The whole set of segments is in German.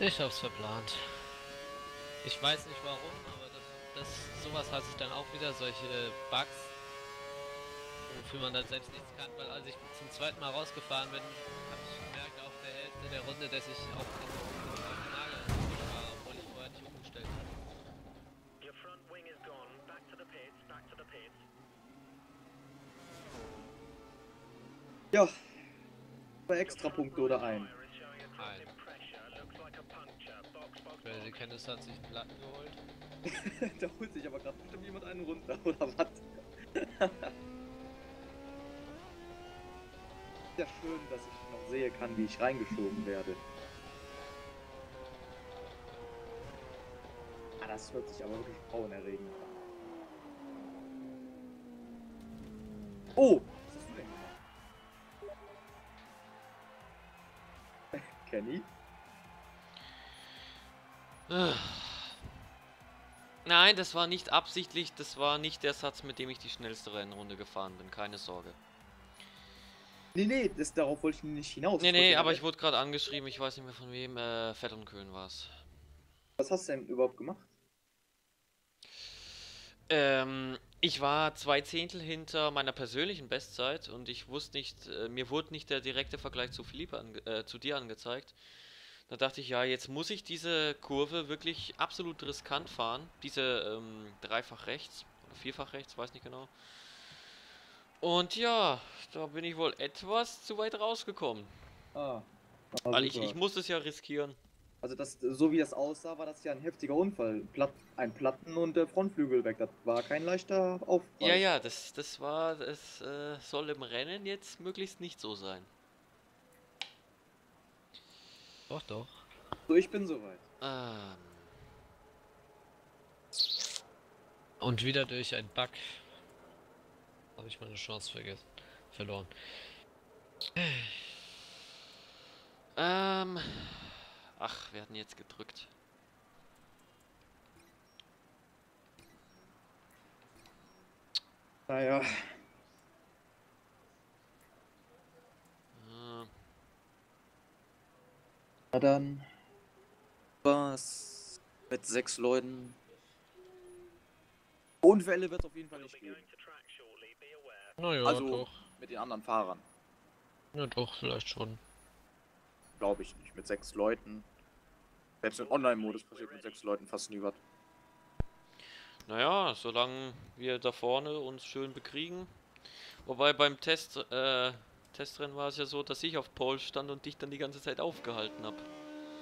Ich hab's verplant. Ich weiß nicht warum, aber das, das sowas hat sich dann auch wieder, solche Bugs, wofür man dann selbst nichts kann, weil als ich zum zweiten Mal rausgefahren bin, habe ich gemerkt auf der Hälfte der Runde, dass ich auch in den Nagel war, obwohl ich vorher nicht umgestellt habe. Your front wing is gone. Back to the pits. Back to the pits. Ja. Bei Extrapunkte oder ein. Kenntnis hat sich einen Platten geholt. da holt sich aber gerade bestimmt jemand einen runter, oder was? ja schön, dass ich noch sehe kann, wie ich reingeschoben werde. Ah, das hört sich aber wirklich grauenerregend an. Oh! Was hast du denn gemacht? Kenny? Nein, das war nicht absichtlich, das war nicht der Satz, mit dem ich die schnellste Rennrunde gefahren bin, keine Sorge. Nee, nee, das, darauf wollte ich nicht hinaus. Nee, nee, aber ich wurde gerade angeschrieben, ich weiß nicht mehr von wem, äh, Fett und Köln war's. Was hast du denn überhaupt gemacht? Ähm, ich war zwei Zehntel hinter meiner persönlichen Bestzeit und ich wusste nicht, äh, mir wurde nicht der direkte Vergleich zu Philippe äh, zu dir angezeigt. Da dachte ich, ja, jetzt muss ich diese Kurve wirklich absolut riskant fahren. Diese ähm, dreifach rechts oder vierfach rechts, weiß nicht genau. Und ja, da bin ich wohl etwas zu weit rausgekommen. Ah. Weil ich, super. ich muss es ja riskieren. Also das, so wie das aussah, war das ja ein heftiger Unfall. Platt, ein Platten und der Frontflügel weg. Das war kein leichter Aufprall. Ja, ja, das, das war, das äh, soll im Rennen jetzt möglichst nicht so sein. Doch, doch. So, ich bin soweit. Ähm, Und wieder durch einen Bug habe ich meine Chance vergessen. Verloren. ähm, ach, wir hatten jetzt gedrückt. Naja, na dann. Was mit sechs Leuten. Unfälle wird es auf jeden Fall nicht geben. aware. Naja, Also- doch. Mit den anderen Fahrern. Ja, doch, vielleicht schon. Glaube ich nicht. Mit sechs Leuten. Selbst im Online-Modus passiert mit sechs Leuten fast nie was. naja, solange wir da vorne uns schön bekriegen. Wobei beim Test, äh, Testrennen war es ja so, dass ich auf Pole stand und dich dann die ganze Zeit aufgehalten habe.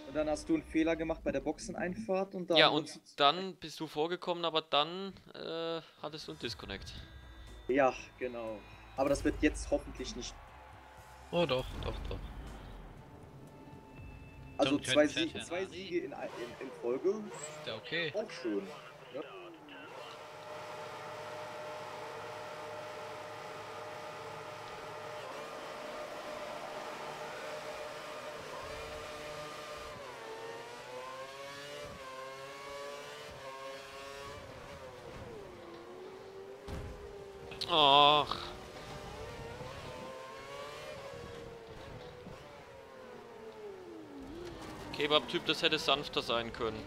Und dann hast du einen Fehler gemacht bei der Boxeneinfahrt und dann. Ja, und dann bist du vorgekommen, aber dann äh, hattest du einen Disconnect. Ja, genau. Aber das wird jetzt hoffentlich nicht. Oh, doch, doch, doch. Also zwei, Sie zwei Siege in, in, in Folge. Ja okay. Auch schön. Ja. Ach. Kebab-Typ, das hätte sanfter sein können.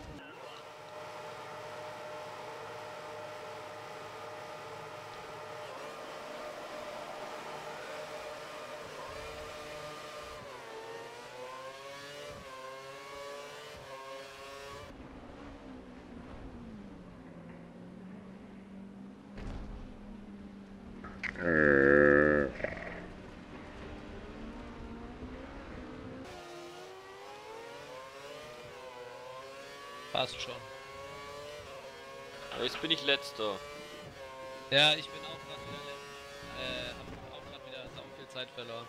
Passt schon. Aber Jetzt bin ich letzter. Ja, ich bin auch gerade wieder äh, hab auch gerade wieder sau viel Zeit verloren.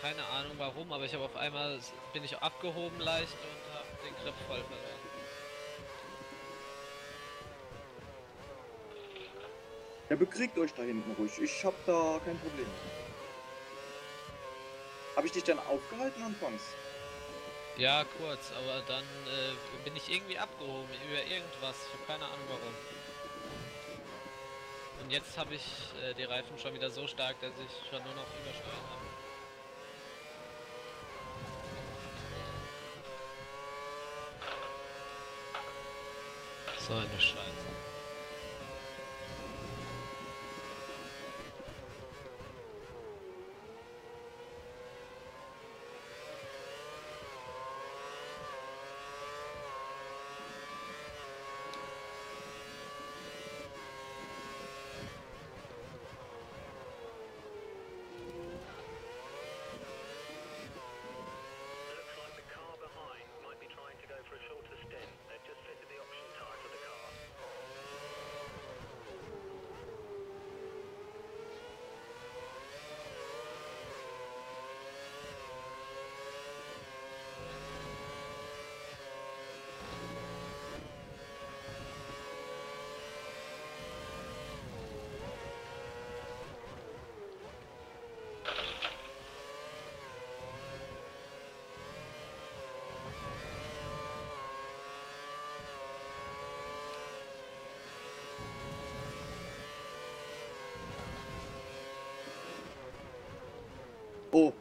Keine Ahnung warum, aber ich habe auf einmal bin ich abgehoben leicht und habe den Grip voll verloren. Ja, bekriegt euch da hinten ruhig. Ich hab da kein Problem. Habe ich dich dann aufgehalten anfangs? Ja, kurz, aber dann äh, bin ich irgendwie abgehoben über irgendwas. Ich habe keine Ahnung warum. Und jetzt habe ich äh, die Reifen schon wieder so stark, dass ich schon nur noch übersteuern habe. So eine Scheiße.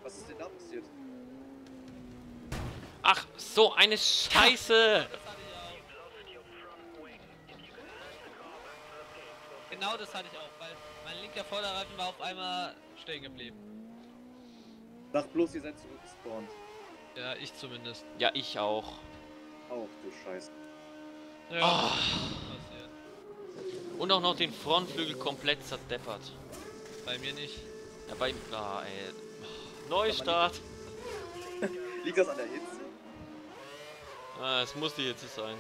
Was ist denn da passiert? Ach, so eine Scheiße! Genau das hatte ich auch, weil mein linker Vorderreifen war auf einmal stehen geblieben. Sag bloß, ihr seid zurückgespawnt. Ja, ich zumindest. Ja, ich auch. Auch du Scheiße. Ja, passiert. Und auch noch den Frontflügel komplett zerdeppert. Bei mir nicht. Ja, bei. Ah, ey. Neustart! Liegt das an der Hitze? Ah, es muss die jetzt sein.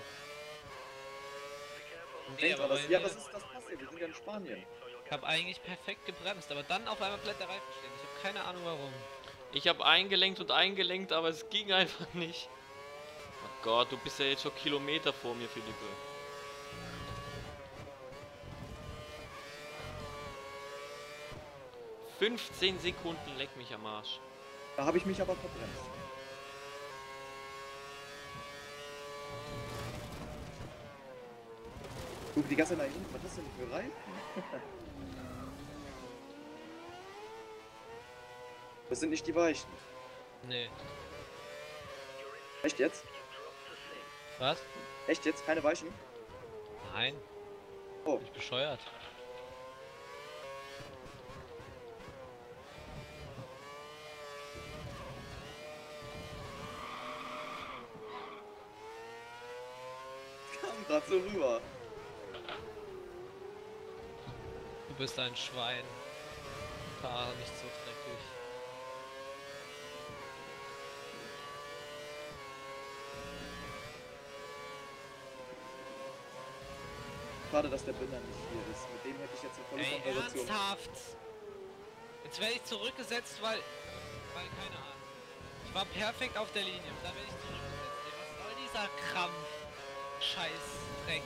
Nee, aber das, ja, das ist das passiert. Wir sind ja in Spanien. Ich habe eigentlich perfekt gebremst, aber dann auf einmal bleibt der Reifen stehen. Ich habe keine Ahnung warum. Ich habe eingelenkt und eingelenkt, aber es ging einfach nicht. Oh Gott, du bist ja jetzt schon Kilometer vor mir, Philippe. Fünfzehn Sekunden leck mich am Arsch. Da habe ich mich aber verbremst. Guck die ganze Zeit nach hinten, was ist denn für Reifen? Das sind nicht die Weichen. Nee. Echt jetzt? Was? Echt jetzt? Keine Weichen? Nein. Oh. Ich bescheuert. So rüber. Du bist ein Schwein. Fahr nicht so dreckig. Schade, dass der Binder nicht hier ist. Mit dem hätte ich jetzt eine volle Ey, Konversation. ernsthaft? Jetzt werde ich zurückgesetzt, weil... Weil, keine Ahnung. Ich war perfekt auf der Linie und dann werde ich zurückgesetzt. Ey, was soll dieser Krampf? Scheiß Dreck.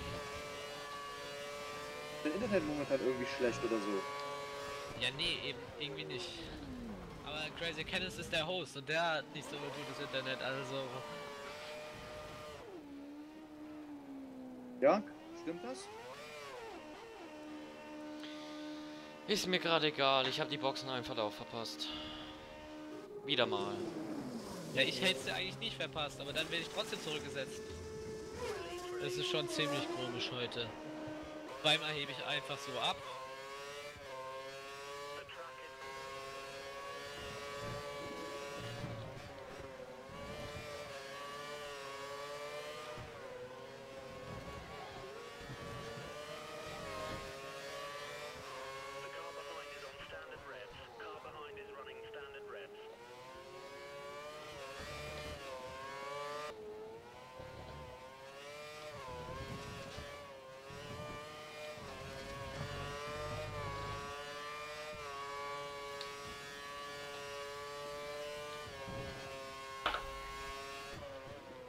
Der Internet momentan irgendwie schlecht oder so. Ja, nee, eben irgendwie nicht. Aber Crazy Kenneth ist der Host und der hat nicht so gutes Internet, also... Ja? Stimmt das? Ist mir gerade egal, ich habe die Boxen einfach auch verpasst. Wieder mal. Ja, ich hätte es ja eigentlich nicht verpasst, aber dann werde ich trotzdem zurückgesetzt. Das ist schon ziemlich komisch heute. Zweimal hebe ich einfach so ab.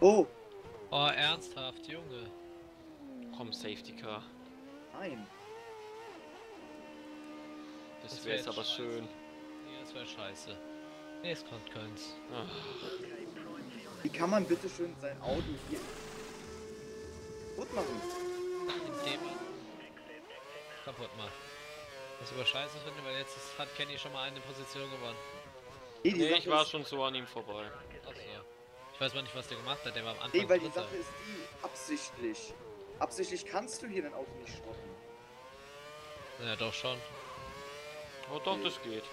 Oh! Oh, ernsthaft, Junge. Komm, Safety Car. Nein. Das Das wäre wär jetzt aber scheiße. schön. Nee, das wäre scheiße. Nee, es kommt keins. Ach, Wie kann man bitte schön sein Auto hier kaputt machen? Indem man kaputt macht. Was ich aber scheiße finde, weil jetzt hat Kenny schon mal eine Position gewonnen. Nee, ich war schon so an ihm vorbei. Ich weiß mal nicht, was der gemacht hat, der war am Anfang Nee, weil die. Sache ist die, absichtlich. Absichtlich kannst du hier dein Auto nicht schrotten. Ja, doch schon. Oh doch, das geht.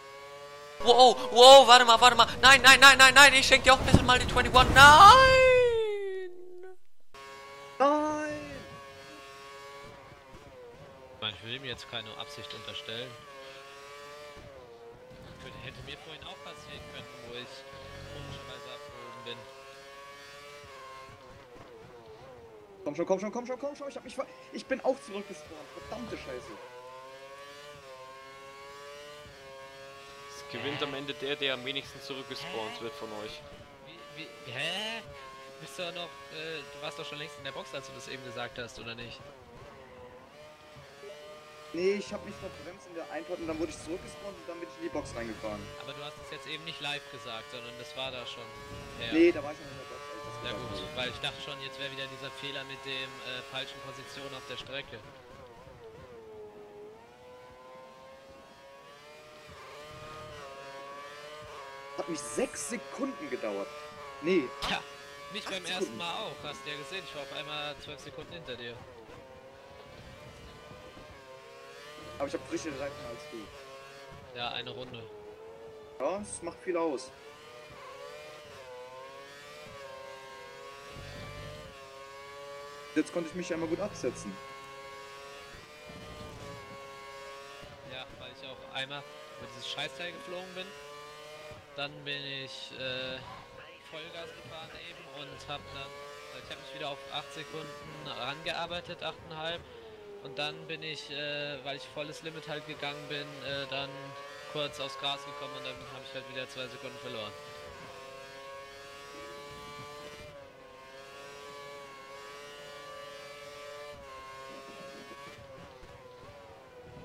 Wow, wow, warte mal, warte mal. Nein, nein, nein, nein, nein, ich schenke dir auch ein bisschen mal die 21. Nein! Nein! Ich meine, ich will ihm jetzt keine Absicht unterstellen. Könnte, hätte mir vorhin auch passieren können, wo ich komischerweise abgehoben bin. Komm schon, komm schon, komm schon, komm schon. Ich hab mich ver Ich bin auch zurückgespawnt. Verdammte Scheiße. Es gewinnt am Ende der, der am wenigsten zurückgespawnt wird von euch. Wie, wie, hä? Bist du noch, äh, du warst doch schon längst in der Box, als du das eben gesagt hast, oder nicht? Nee, ich hab mich verbremst in der Einfahrt und dann wurde ich zurückgespawnt und dann bin ich in die Box reingefahren. Aber du hast es jetzt eben nicht live gesagt, sondern das war da schon. her. Nee, da war ich noch in der Box. Gesagt gut, weil ich dachte schon, jetzt wäre wieder dieser Fehler mit dem äh, falschen Position auf der Strecke. Hat mich sechs Sekunden gedauert. Nee, Tja, mich beim Sekunden. ersten Mal auch, hast du ja gesehen, ich war auf einmal 12 Sekunden hinter dir. aber ich habe frische Reifen als du. Ja, eine Runde. Ja, das macht viel aus. Jetzt konnte ich mich immer gut absetzen. Ja, weil ich auch einmal über dieses Scheißteil geflogen bin. Dann bin ich äh, Vollgas gefahren eben und hab dann, also ich habe mich wieder auf 8 Sekunden rangearbeitet, 8,5. Und dann bin ich, äh, weil ich volles Limit halt gegangen bin, äh, dann kurz aufs Gras gekommen und dann habe ich halt wieder 2 Sekunden verloren.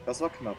Das war knapp.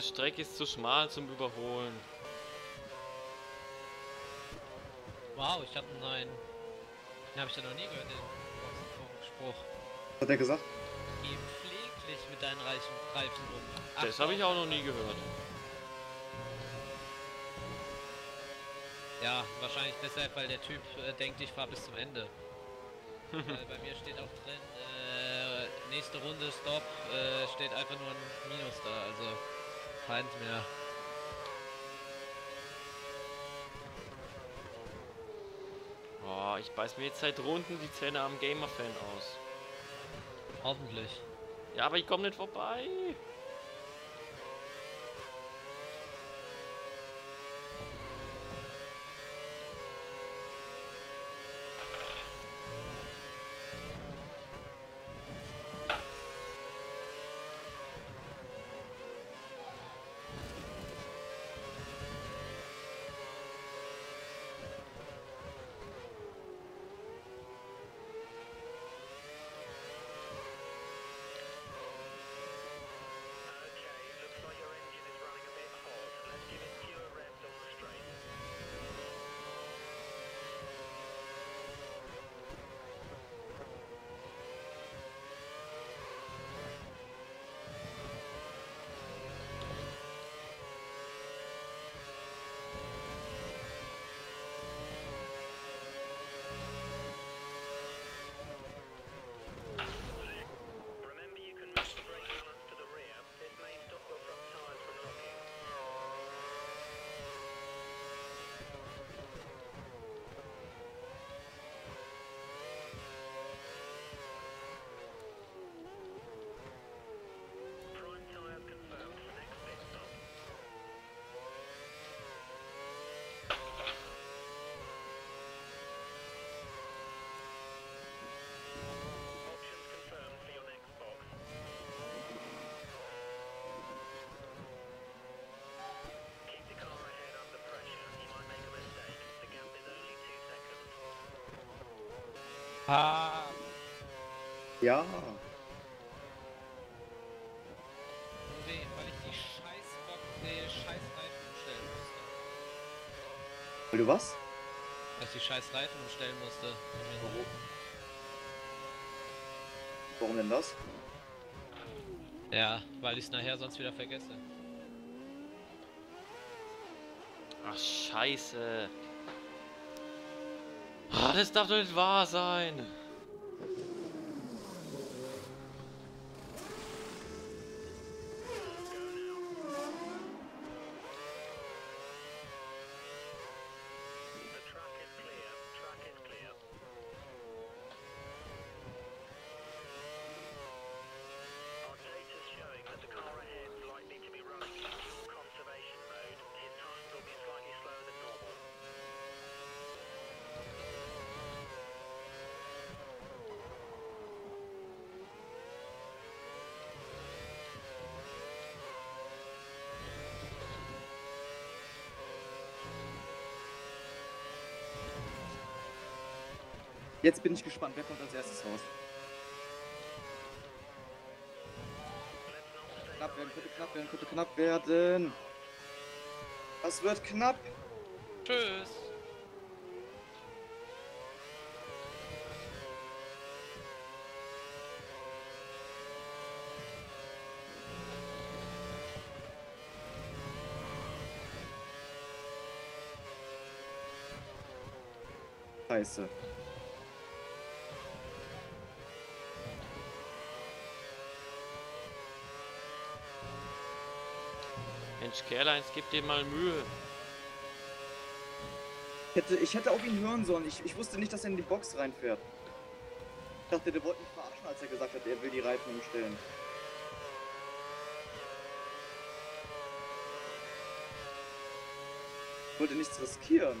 Diese Strecke ist zu schmal zum Überholen. Wow, ich habe einen neuen. Den habe ich ja noch nie gehört, den Spruch. Was hat er gesagt? Geh pfleglich mit deinen Reichen, Reifen um. Das habe ich auch noch nie gehört. Ja, wahrscheinlich deshalb, weil der Typ äh, denkt, ich fahre bis zum Ende. weil bei mir steht auch drin, äh, nächste Runde Stop, äh, steht einfach nur ein Minus da, also keins mehr. Oh, ich beiß mir jetzt seit Runden die Zähne am Gamer-Fan aus. Hoffentlich. Ja, aber ich komme nicht vorbei. Ah, Ja. weh, weil ich die scheiß Bock, nee, scheiß Reifen umstellen musste. Weil du was? Weil ich die scheiß Reifen umstellen musste. Warum? Warum denn das? Ja, weil ich es nachher sonst wieder vergesse. Ach, scheiße. Ah, das darf doch nicht wahr sein. Jetzt bin ich gespannt, wer kommt als erstes raus? Knapp werden, bitte knapp werden, bitte knapp werden. Was wird knapp? Tschüss! Scheiße. Mensch, Kerleins, gib dir mal Mühe. Ich hätte, ich hätte auf ihn hören sollen. Ich, ich wusste nicht, dass er in die Box reinfährt. Ich dachte, der wollte mich verarschen, als er gesagt hat, er will die Reifen umstellen. Ich wollte nichts riskieren.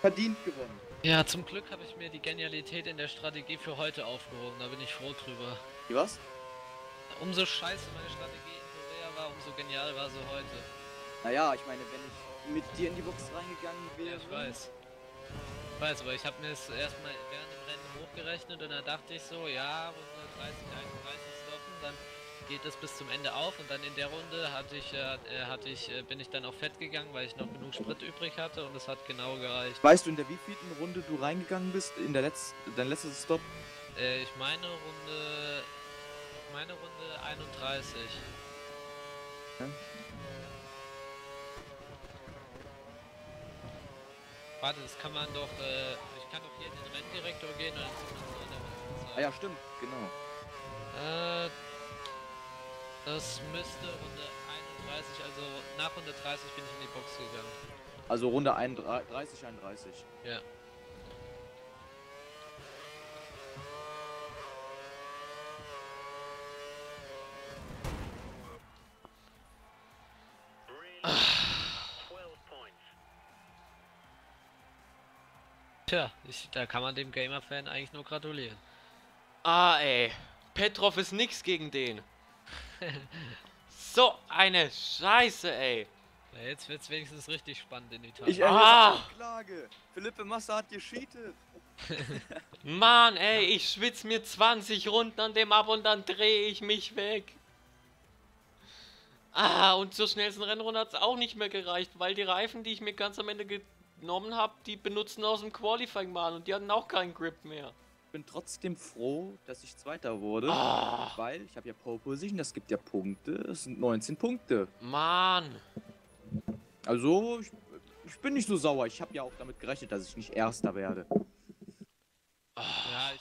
Verdient gewonnen. Ja, zum Glück habe ich mir die Genialität in der Strategie für heute aufgehoben. Da bin ich froh drüber. Wie was? Umso scheiße meine Strategie in Korea war, umso genial war sie heute. Naja, ich meine, wenn ich mit dir in die Box reingegangen Ja, wäre. ich weiß. Ich weiß, aber ich habe mir es erstmal während dem Rennen hochgerechnet und dann dachte ich so, ja, Runde 30, 31 stoppen, dann geht es bis zum Ende auf und dann in der Runde hatte ich, äh, äh, hatte ich, äh, bin ich dann auf Fett gegangen, weil ich noch genug Sprit übrig hatte und es hat genau gereicht. Weißt du, in der wievielten Runde du reingegangen bist? In der letzten, dein letztes Stop? Äh, ich meine Runde, meine Runde 31. Ja. Warte, das kann man doch, äh, ich kann doch hier in den Renndirektor gehen und dann sieht man so an der Rundenzeit. Ah ja, stimmt, genau. Äh, das müsste Runde 31, also nach Runde 30 bin ich in die Box gegangen. Also Runde 31, 31. Ja. Brilliant. 12 points. Tja, ich, da kann man dem Gamer-Fan eigentlich nur gratulieren. Ah, ey. Petrov ist nix gegen den. So eine Scheiße, ey. Na, jetzt wird's wenigstens richtig spannend in Italien. Ich erhebe Ah! Anklage. Philippe Massa hat gescheatet. Mann, ey, ich schwitz mir 20 Runden an dem ab und dann drehe ich mich weg. Ah, und zur schnellsten Rennrunde hat es auch nicht mehr gereicht, weil die Reifen, die ich mir ganz am Ende genommen habe, die benutzen aus dem Qualifying mal und die hatten auch keinen Grip mehr. Ich bin trotzdem froh, dass ich Zweiter wurde. Ah, Weil ich habe ja Pole Position, das gibt ja Punkte. Es sind 19 Punkte. Mann. Also, ich, ich bin nicht so sauer. Ich habe ja auch damit gerechnet, dass ich nicht Erster werde. Ja, ich